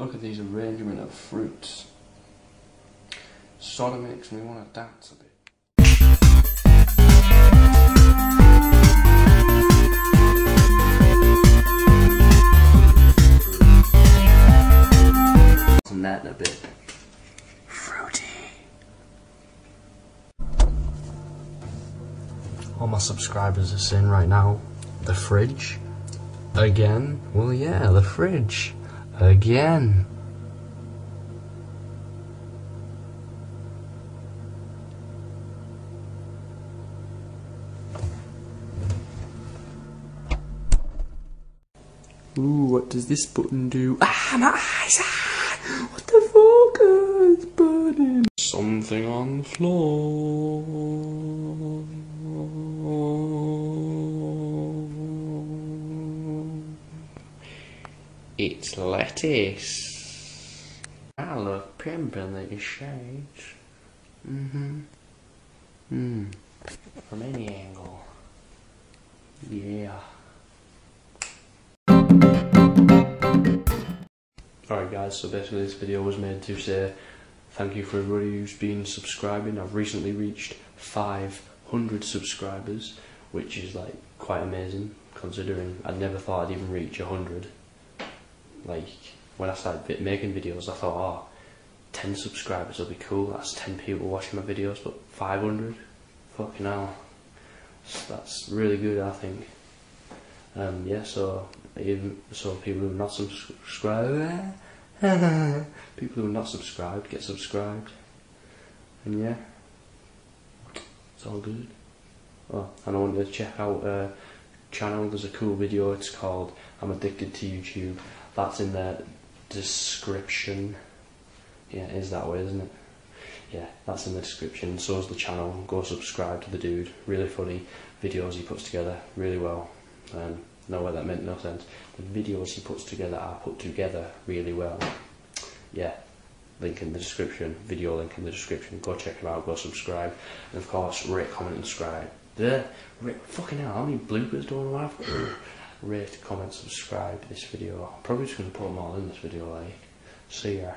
Look at these arrangement of fruits. Sort of makes me want to dance a bit. And that in a bit. Fruity. All my subscribers are saying right now, the fridge. Again? Well, yeah, the fridge. Again. Ooh, what does this button do? Ah, my eyes! Ah, what the focus button? Something on the floor. It's lettuce. I love pimping these shades. Mm-hmm. Hmm. From any angle. Yeah. Alright guys, so basically this video was made to say thank you for everybody who's been subscribing. I've recently reached 500 subscribers, which is like quite amazing considering I never thought I'd even reach 100. Like when I started making videos I thought oh 10 subscribers will be cool, that's 10 people watching my videos, but 500? Fucking hell. That's really good I think. Um, yeah, so even so, people who are not subscribed, people who are not subscribed get subscribed, and yeah, it's all good. Oh, and I want you to check out uh, channel. There's a cool video. It's called "I'm Addicted to YouTube." That's in the description. Yeah, it is that way, isn't it? Yeah, that's in the description. So is the channel. Go subscribe to the dude. Really funny videos he puts together really well. Um, no way that meant no sense. The videos he puts together are put together really well. Yeah, link in the description, video link in the description. Go check him out, go subscribe. And of course, rate, comment, and subscribe. There, fucking hell, how many bloopers do I have? rate, comment, subscribe this video. I'm probably just going to put them all in this video, like. See ya.